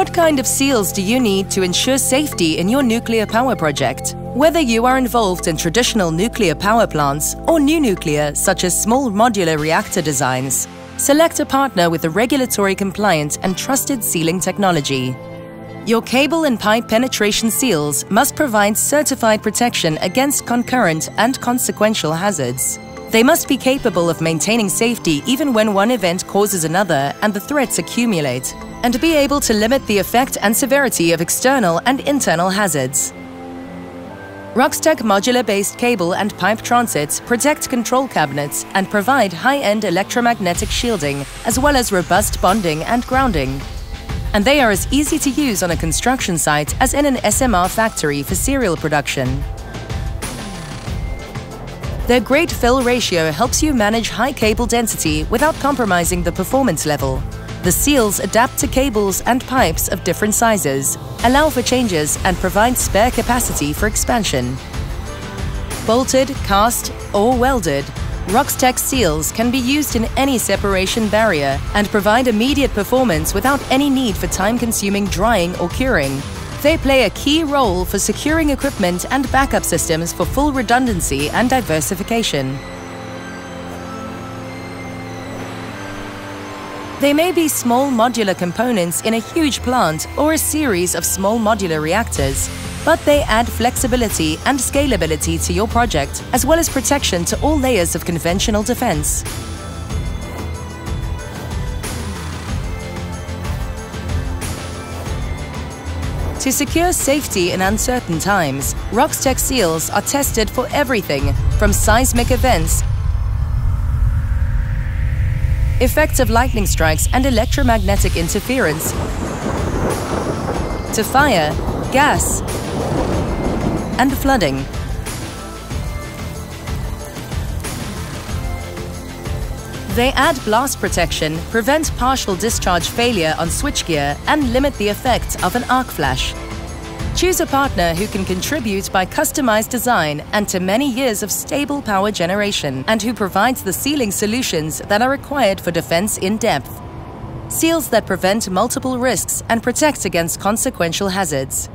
What kind of seals do you need to ensure safety in your nuclear power project? Whether you are involved in traditional nuclear power plants or new nuclear, such as small modular reactor designs, select a partner with a regulatory compliant and trusted sealing technology. Your cable and pipe penetration seals must provide certified protection against concurrent and consequential hazards. They must be capable of maintaining safety even when one event causes another and the threats accumulate, and be able to limit the effect and severity of external and internal hazards. Roxtec modular-based cable and pipe transits protect control cabinets and provide high-end electromagnetic shielding as well as robust bonding and grounding. And they are as easy to use on a construction site as in an SMR factory for serial production. Their great fill ratio helps you manage high cable density without compromising the performance level. The seals adapt to cables and pipes of different sizes, allow for changes and provide spare capacity for expansion. Bolted, cast or welded, Roxtec seals can be used in any separation barrier and provide immediate performance without any need for time-consuming drying or curing. They play a key role for securing equipment and backup systems for full redundancy and diversification. They may be small modular components in a huge plant or a series of small modular reactors, but they add flexibility and scalability to your project, as well as protection to all layers of conventional defense. To secure safety in uncertain times, Roxtec seals are tested for everything from seismic events, effects of lightning strikes and electromagnetic interference, to fire, gas, and flooding. They add blast protection, prevent partial discharge failure on switchgear, and limit the effect of an arc flash. Choose a partner who can contribute by customized design and to many years of stable power generation, and who provides the sealing solutions that are required for defense in depth. Seals that prevent multiple risks and protect against consequential hazards.